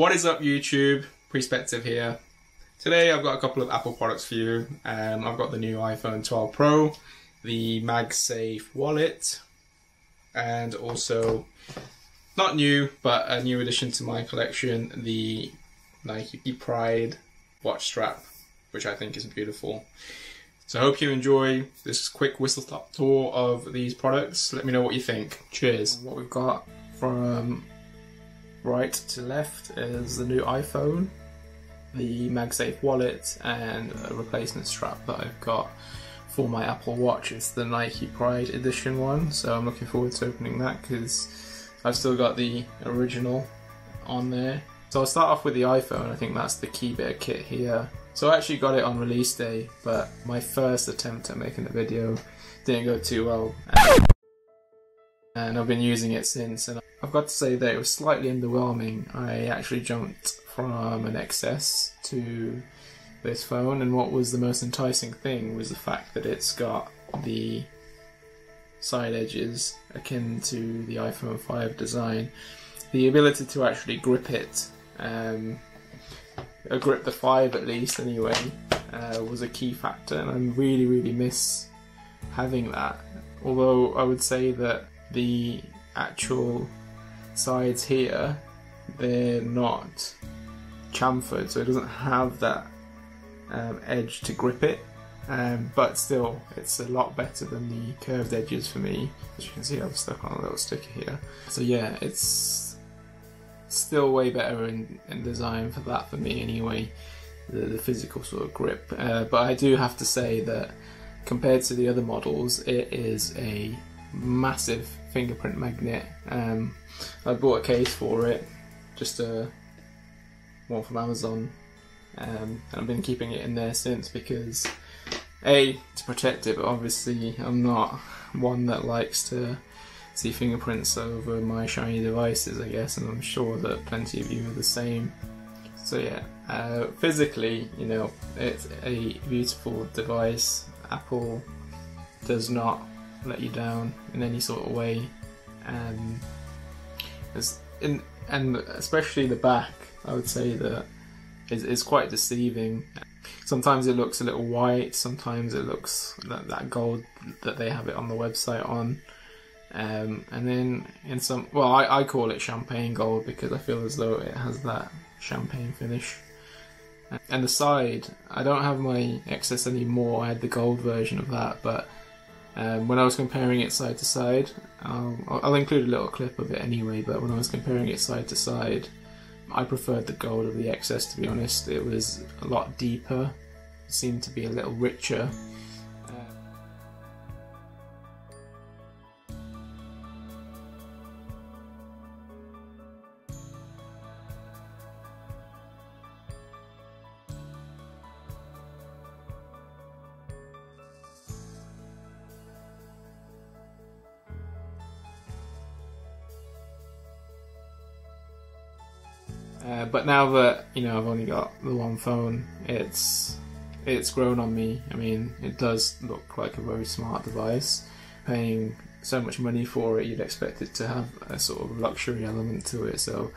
What is up YouTube? Prespective here. Today I've got a couple of Apple products for you. Um, I've got the new iPhone 12 Pro, the MagSafe wallet, and also, not new, but a new addition to my collection, the Nike Pride watch strap, which I think is beautiful. So I hope you enjoy this quick whistle stop tour of these products. Let me know what you think. Cheers. What we've got from right to left is the new iPhone, the MagSafe wallet, and a replacement strap that I've got for my Apple Watch. It's the Nike Pride Edition one, so I'm looking forward to opening that because I've still got the original on there. So I'll start off with the iPhone. I think that's the key bit of kit here. So I actually got it on release day, but my first attempt at making the video didn't go too well. And I've been using it since, and I've got to say that it was slightly underwhelming. I actually jumped from an XS to this phone, and what was the most enticing thing was the fact that it's got the side edges akin to the iPhone 5 design. The ability to actually grip it, um, grip the 5 at least anyway, uh, was a key factor, and I really, really miss having that. Although I would say that the actual sides here, they're not chamfered, so it doesn't have that um, edge to grip it. Um, but still, it's a lot better than the curved edges for me. As you can see, I've stuck on a little sticker here. So yeah, it's still way better in, in design for that for me anyway, the, the physical sort of grip. Uh, but I do have to say that compared to the other models, it is a massive fingerprint magnet. Um, I bought a case for it, just a one from Amazon, um, and I've been keeping it in there since because a to protect it, but obviously I'm not one that likes to see fingerprints over my shiny devices, I guess, and I'm sure that plenty of you are the same. So yeah, uh, physically, you know, it's a beautiful device. Apple does not let you down in any sort of way. Um, in, and especially the back, I would say that is, is quite deceiving. Sometimes it looks a little white, sometimes it looks that, that gold that they have it on the website on. Um, and then in some, well, I, I call it champagne gold because I feel as though it has that champagne finish. And the side, I don't have my XS anymore. I had the gold version of that, but um, when I was comparing it side to side, um, I'll include a little clip of it anyway, but when I was comparing it side to side, I preferred the gold of the XS to be honest. It was a lot deeper, seemed to be a little richer, Uh, but now that you know I've only got the one phone, it's it's grown on me. I mean, it does look like a very smart device. Paying so much money for it, you'd expect it to have a sort of luxury element to it. So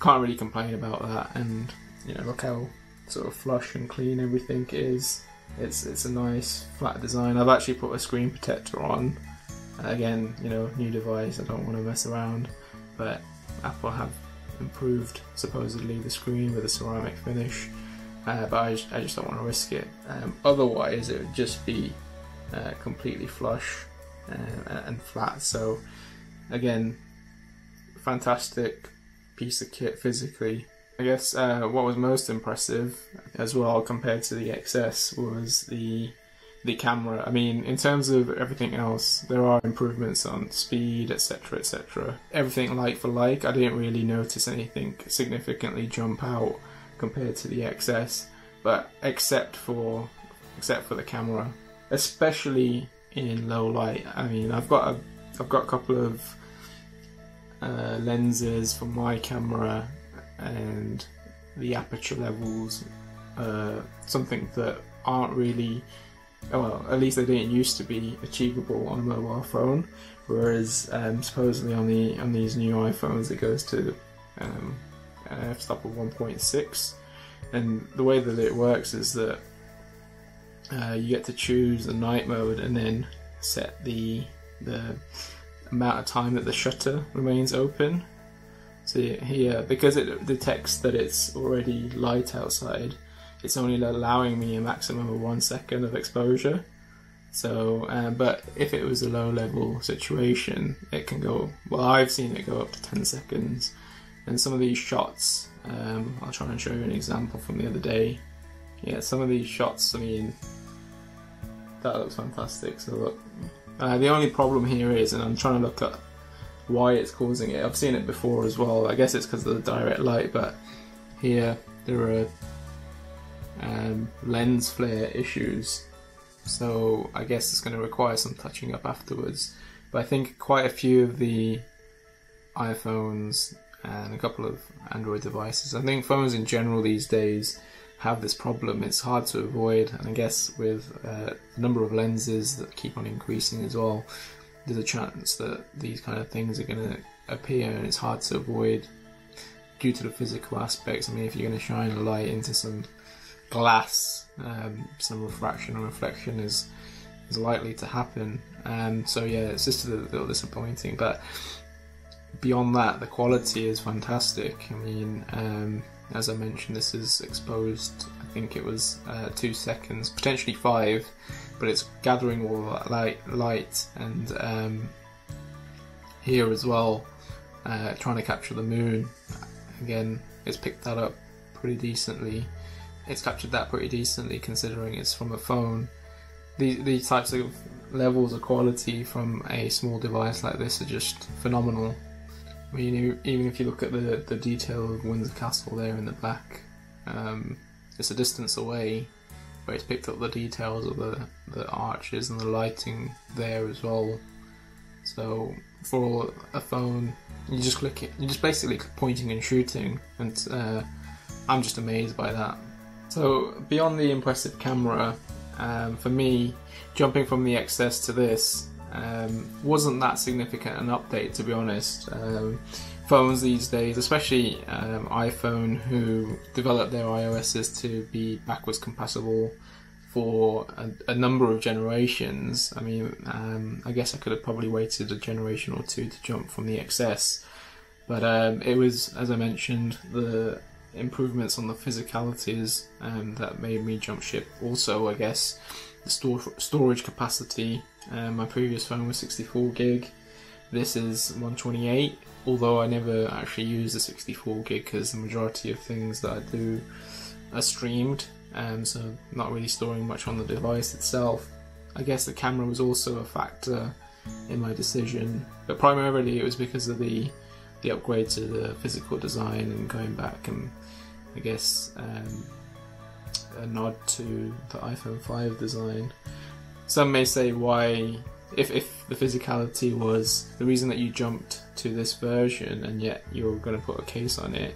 can't really complain about that. And you know, look how sort of flush and clean everything is. It's it's a nice flat design. I've actually put a screen protector on. Again, you know, new device. I don't want to mess around, but Apple have improved supposedly the screen with a ceramic finish, uh, but I just, I just, don't want to risk it. Um, otherwise, it would just be uh, completely flush uh, and flat. So, again, fantastic piece of kit physically. I guess uh, what was most impressive as well compared to the XS was the the camera. I mean, in terms of everything else, there are improvements on speed, etc., etc. Everything like for like, I didn't really notice anything significantly jump out compared to the XS, but except for except for the camera, especially in low light. I mean, I've got a I've got a couple of uh, lenses for my camera and the aperture levels, uh, something that aren't really well, at least they didn't used to be achievable on a mobile phone. Whereas um, supposedly on the on these new iPhones, it goes to um, uh, f-stop of 1.6 and the way that it works is that uh, you get to choose the night mode and then set the the amount of time that the shutter remains open. So here, because it detects that it's already light outside, it's only allowing me a maximum of one second of exposure. So, um, but if it was a low level situation, it can go. Well, I've seen it go up to 10 seconds. And some of these shots, um, I'll try and show you an example from the other day. Yeah, some of these shots, I mean, that looks fantastic. So look, uh, the only problem here is, and I'm trying to look at why it's causing it. I've seen it before as well. I guess it's because of the direct light, but here there are um, lens flare issues. So I guess it's going to require some touching up afterwards. But I think quite a few of the iPhones and a couple of Android devices, I think phones in general these days have this problem. It's hard to avoid, and I guess with uh, the number of lenses that keep on increasing as well, there's a chance that these kind of things are going to appear, and it's hard to avoid due to the physical aspects. I mean, if you're going to shine a light into some glass, um, some refraction and reflection is is likely to happen. Um, so yeah, it's just a little disappointing, but beyond that, the quality is fantastic. I mean. Um, as I mentioned, this is exposed, I think it was uh, two seconds, potentially five, but it's gathering all that light, light and um, here as well, uh, trying to capture the moon. Again, it's picked that up pretty decently. It's captured that pretty decently considering it's from a phone. These, these types of levels of quality from a small device like this are just phenomenal. I mean, even if you look at the, the detail of Windsor Castle there in the back, um, it's a distance away, but it's picked up the details of the, the arches and the lighting there as well. So for a phone, you just click it, you're just basically pointing and shooting, and uh, I'm just amazed by that. So beyond the impressive camera, um, for me, jumping from the XS to this, um, wasn't that significant an update to be honest. Um, phones these days, especially um, iPhone, who develop their iOSs to be backwards compatible for a, a number of generations. I mean, um, I guess I could have probably waited a generation or two to jump from the XS, but um, it was, as I mentioned, the improvements on the physicalities um, that made me jump ship. Also, I guess the storage capacity um, my previous phone was 64 gig. This is 128, although I never actually use the 64 gig because the majority of things that I do are streamed, um, so not really storing much on the device itself. I guess the camera was also a factor in my decision, but primarily it was because of the the upgrade to the physical design and going back and I guess um, a nod to the iPhone 5 design some may say why, if, if the physicality was the reason that you jumped to this version and yet you're going to put a case on it,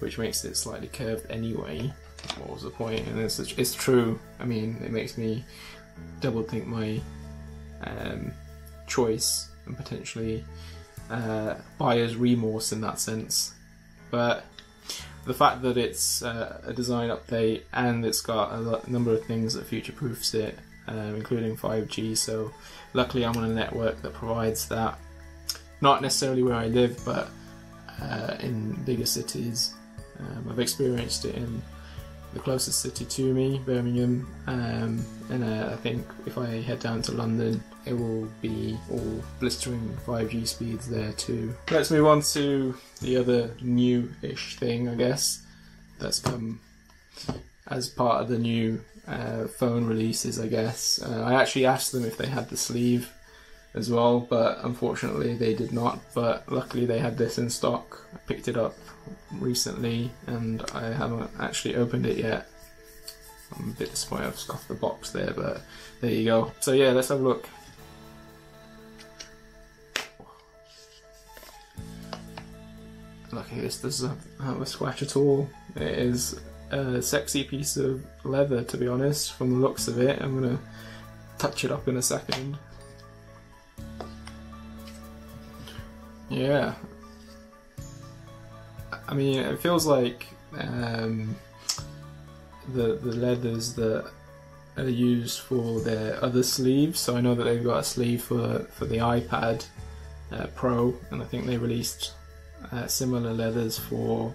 which makes it slightly curved anyway, what was the point? And it's, it's true. I mean, it makes me double think my um, choice and potentially uh, buyer's remorse in that sense. But the fact that it's uh, a design update and it's got a number of things that future proofs it um, including 5G. So luckily, I'm on a network that provides that. Not necessarily where I live, but uh, in bigger cities. Um, I've experienced it in the closest city to me, Birmingham, um, and uh, I think if I head down to London, it will be all blistering 5G speeds there too. Let's move on to the other new-ish thing, I guess, that's come as part of the new uh, phone releases, I guess. Uh, I actually asked them if they had the sleeve as well, but unfortunately they did not. But luckily they had this in stock. I picked it up recently and I haven't actually opened it yet. I'm a bit disappointed I've scoffed the box there, but there you go. So yeah, let's have a look. Look at this, doesn't have a scratch at all. It is a sexy piece of leather, to be honest, from the looks of it. I'm gonna touch it up in a second. Yeah. I mean, it feels like um, the the leathers that are used for their other sleeves. So I know that they've got a sleeve for for the iPad uh, Pro, and I think they released uh, similar leathers for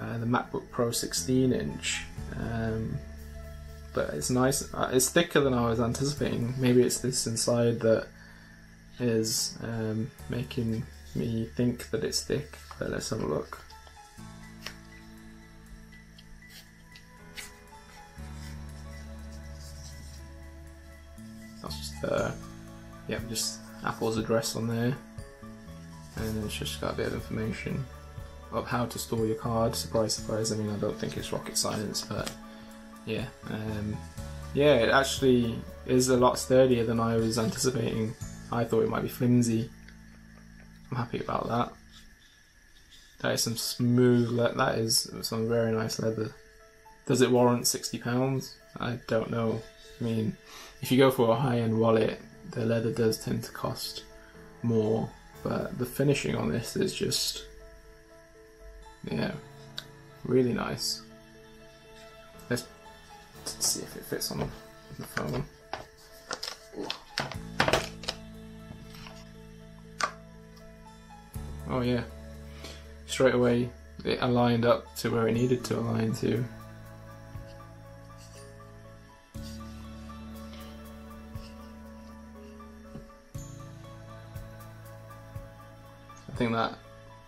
uh, the MacBook Pro 16 inch. Um, but it's nice. Uh, it's thicker than I was anticipating. Maybe it's this inside that is um, making me think that it's thick. But let's have a look. That's just uh, yeah, just Apple's address on there, and it's just got a bit of information of how to store your card. Surprise, surprise. I mean, I don't think it's rocket science, but yeah, um, yeah, it actually is a lot sturdier than I was anticipating. I thought it might be flimsy. I'm happy about that. That is some smooth. Le- that is some very nice leather. Does it warrant sixty pounds? I don't know. I mean, if you go for a high-end wallet, the leather does tend to cost more, but the finishing on this is just yeah, really nice. Let's see if it fits on the phone. Oh yeah, straight away it aligned up to where it needed to align to. Think that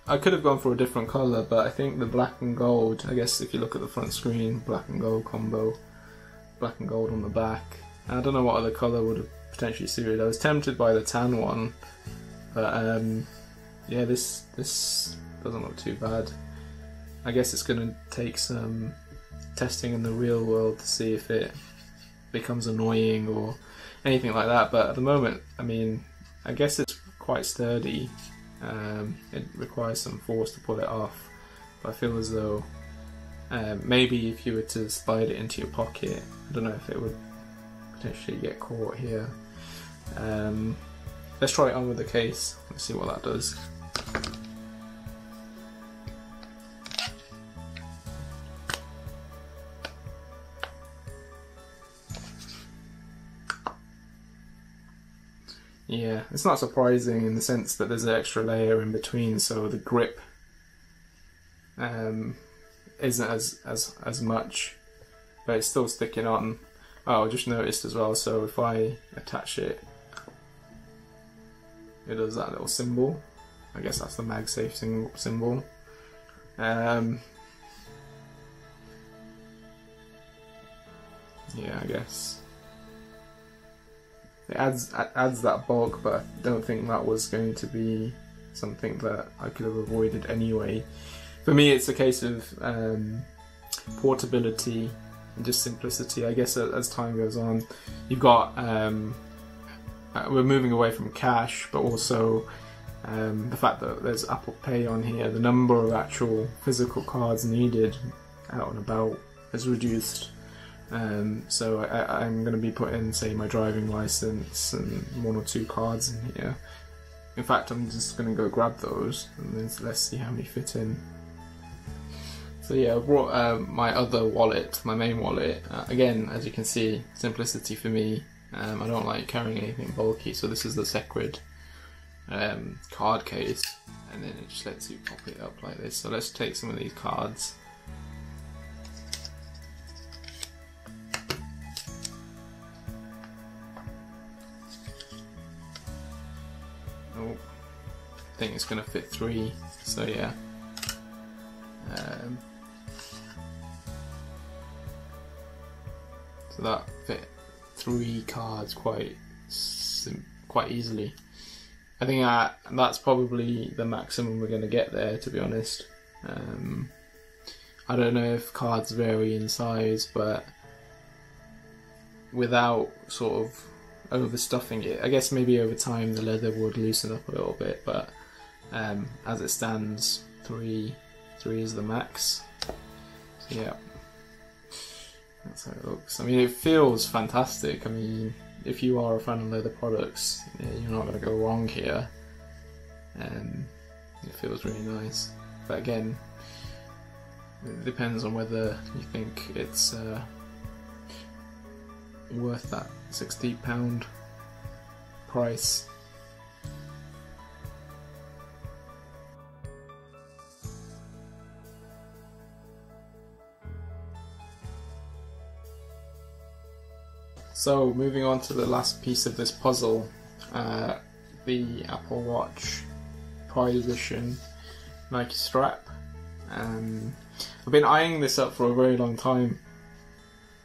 I could have gone for a different colour, but I think the black and gold, I guess if you look at the front screen, black and gold combo, black and gold on the back. I don't know what other colour would have potentially suited. I was tempted by the tan one, but um, yeah, this this doesn't look too bad. I guess it's going to take some testing in the real world to see if it becomes annoying or anything like that. But at the moment, I mean, I guess it's quite sturdy. Um, it requires some force to pull it off, but I feel as though um, maybe if you were to slide it into your pocket, I don't know if it would potentially get caught here. Um, let's try it on with the case. Let's see what that does. Yeah, it's not surprising in the sense that there's an extra layer in between, so the grip um, isn't as as as much, but it's still sticking on. Oh, I just noticed as well. So if I attach it, it does that little symbol. I guess that's the MagSafe symbol. Um, yeah, I guess it adds adds that bulk, but I don't think that was going to be something that I could have avoided anyway. For me, it's a case of um, portability and just simplicity. I guess as time goes on, you've got um, uh, we're moving away from cash, but also um, the fact that there's Apple Pay on here, the number of actual physical cards needed out and about has reduced um, so I, am going to be putting, say, my driving license and one or two cards in here. In fact, I'm just going to go grab those and then let's see how many fit in. So yeah, I brought uh, my other wallet, my main wallet. Uh, again, as you can see, simplicity for me. Um, I don't like carrying anything bulky, so this is the Secrid um, card case, and then it just lets you pop it up like this. So let's take some of these cards. Think it's going to fit three, so yeah. Um, so that fit three cards quite quite easily. I think that that's probably the maximum we're going to get there, to be honest. Um, I don't know if cards vary in size, but without sort of overstuffing it, I guess maybe over time the leather would loosen up a little bit, but um, as it stands, three three is the max. So yeah, that's how it looks. I mean, it feels fantastic. I mean, if you are a fan of leather products, you're not going to go wrong here. Um, it feels really nice. but again, it depends on whether you think it's uh, worth that sixty pound price. So moving on to the last piece of this puzzle, uh, the Apple Watch Pride Edition Nike strap. Um, I've been eyeing this up for a very long time.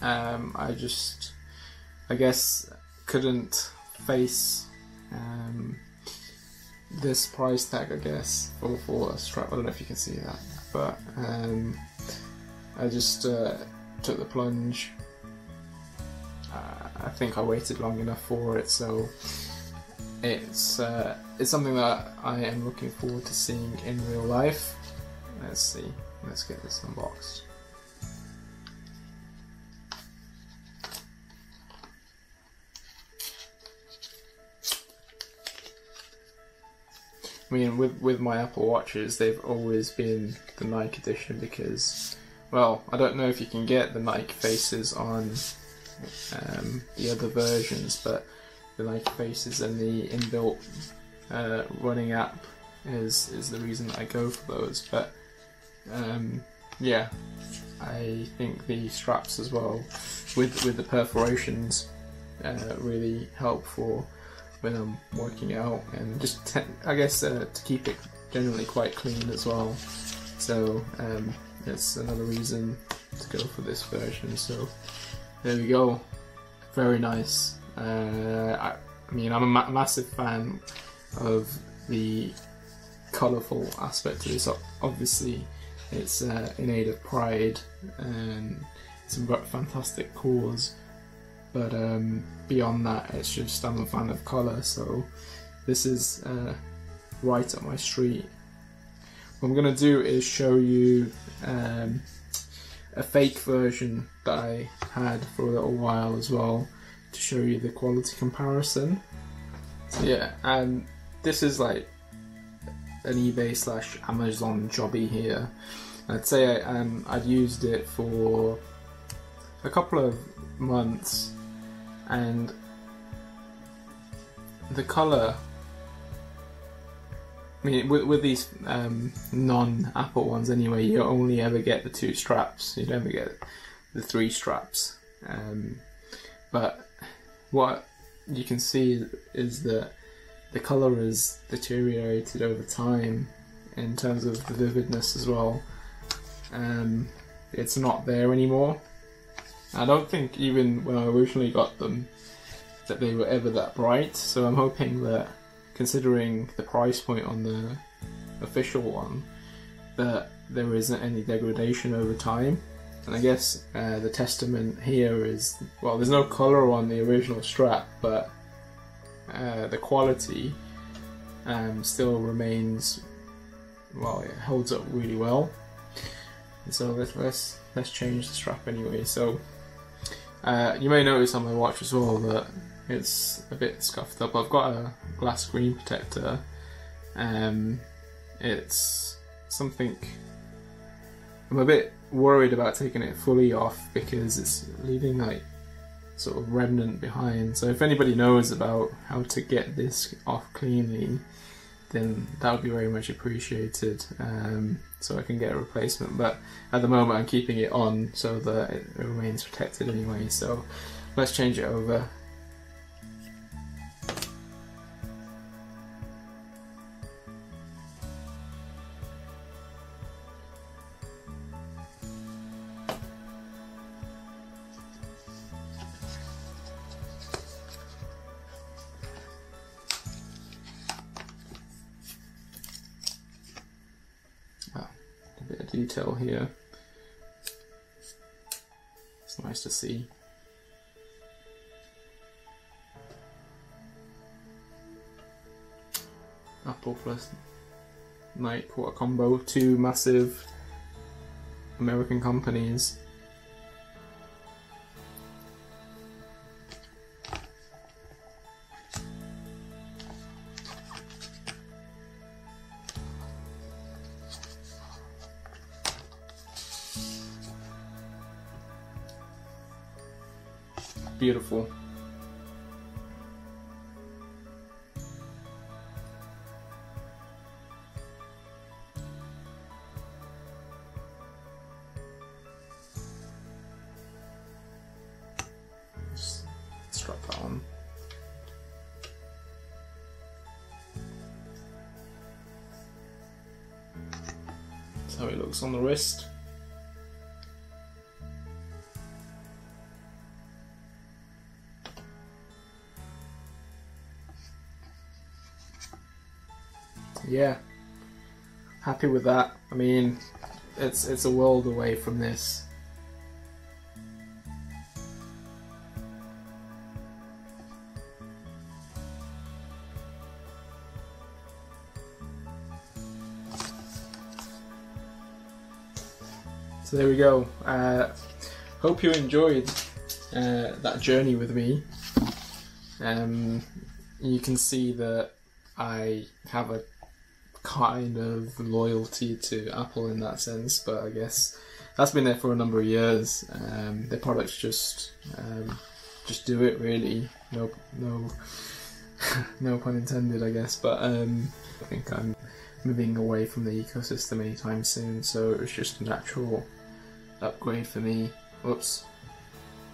Um, I just, I guess, couldn't face um, this price tag. I guess for for a strap. I don't know if you can see that, but um, I just uh, took the plunge. Uh, I think I waited long enough for it, so it's uh, it's something that I am looking forward to seeing in real life. Let's see. Let's get this unboxed. I mean, with with my Apple Watches, they've always been the Nike edition because, well, I don't know if you can get the Nike faces on um, the other versions, but the Nike faces and the inbuilt uh, running app is is the reason I go for those. But um, yeah, I think the straps as well, with with the perforations, uh, really help for when I'm working out and just te- I guess uh, to keep it generally quite clean as well. So um, that's another reason to go for this version. So there we go, very nice. Uh, I, mean, I'm a ma- massive fan of the colourful aspect of this. Obviously, it's uh, in aid of pride and some fantastic cause. But um, beyond that, it's just I'm a fan of colour, so this is uh, right up my street. What I'm going to do is show you um, a fake version that I had for a little while as well to show you the quality comparison. So yeah, and this is like an eBay slash Amazon jobby here. I'd say I, um, I'd used it for a couple of months and the color I mean, with, with these um, non-Apple ones anyway, you only ever get the two straps. You never get the three straps. Um, but what you can see is that the color has deteriorated over time in terms of the vividness as well. Um, it's not there anymore. I don't think even when I originally got them that they were ever that bright. So I'm hoping that, considering the price point on the official one, that there isn't any degradation over time. And I guess uh, the testament here is well, there's no color on the original strap, but uh, the quality um, still remains well, it holds up really well. And so let's let's let's change the strap anyway. So uh, you may notice on my watch as well that it's a bit scuffed up. I've got a glass screen protector. Um, it's something I'm a bit worried about taking it fully off because it's leaving like sort of remnant behind. So if anybody knows about how to get this off cleanly, then that would be very much appreciated. Um, so I can get a replacement. But at the moment, I'm keeping it on so that it remains protected anyway. So let's change it over. Detail here. It's nice to see. Apple plus Nike what a combo, two massive American companies. Beautiful. how it looks on the wrist. Yeah, happy with that. I mean, it's it's a world away from this. So there we go. Uh, hope you enjoyed uh, that journey with me. Um, you can see that I have a kind of loyalty to Apple in that sense, but I guess that's been there for a number of years. Um, their products just um, just do it really. No, no, no pun intended, I guess. But um, I think I'm moving away from the ecosystem anytime soon, so it was just a natural upgrade for me. Oops.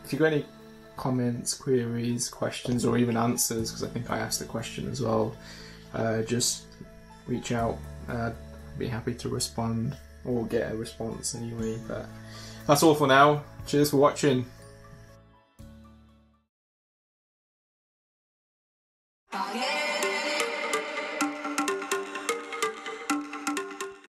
If you've got any comments, queries, questions, or even answers, because I think I asked a question as well, uh, just reach out. Uh, I'd be happy to respond or get a response anyway. But that's all for now. Cheers for watching.